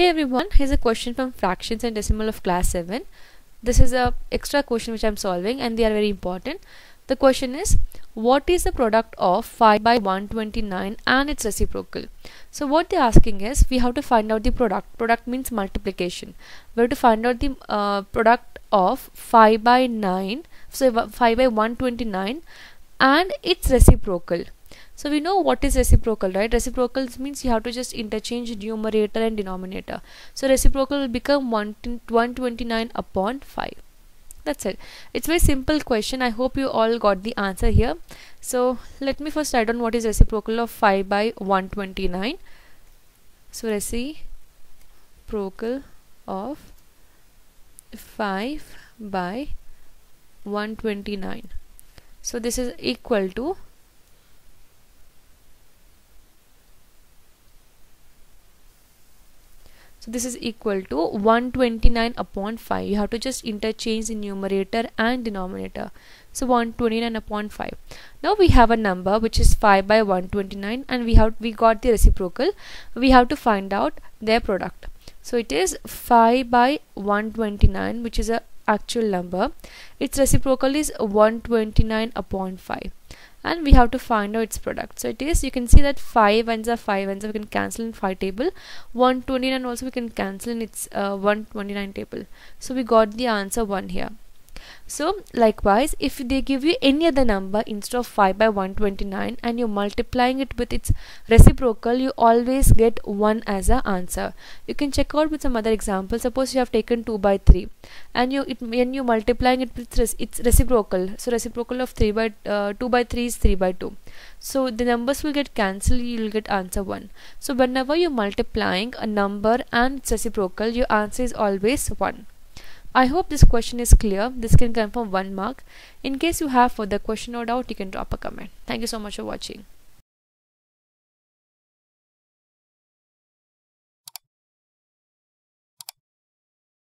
Hey everyone, here's a question from fractions and decimal of class 7. This is a extra question which I'm solving and they are very important. The question is what is the product of 5 by 129 and its reciprocal? So what they're asking is we have to find out the product. Product means multiplication. We have to find out the uh, product of 5 by 9, so 5 by 129 and its reciprocal. So we know what is reciprocal, right? Reciprocal means you have to just interchange numerator and denominator. So reciprocal will become 129 upon 5. That's it. It's very simple question. I hope you all got the answer here. So let me first write down what is reciprocal of 5 by 129. So reciprocal of 5 by 129. So this is equal to so this is equal to 129 upon 5 you have to just interchange the numerator and denominator. So 129 upon 5 now we have a number which is 5 by 129 and we have we got the reciprocal. We have to find out their product. So it is 5 by 129 which is a actual number. Its reciprocal is 129 upon 5 and we have to find out its product. So it is you can see that 5 ones are 5 ones we can cancel in 5 table. 129 also we can cancel in its uh, 129 table. So we got the answer 1 here so likewise if they give you any other number instead of 5 by 129 and you're multiplying it with its reciprocal you always get 1 as a answer. You can check out with some other examples. Suppose you have taken 2 by 3 and you it, when you multiplying it with its reciprocal. So reciprocal of 3 by uh, 2 by 3 is 3 by 2. So the numbers will get cancelled you will get answer 1. So whenever you're multiplying a number and its reciprocal your answer is always 1. I hope this question is clear. This can confirm one mark. In case you have further question or doubt, you can drop a comment. Thank you so much for watching.